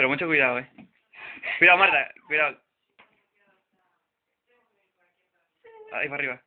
Pero mucho cuidado, eh. Cuidado, Marta, cuidado. Ahí para arriba.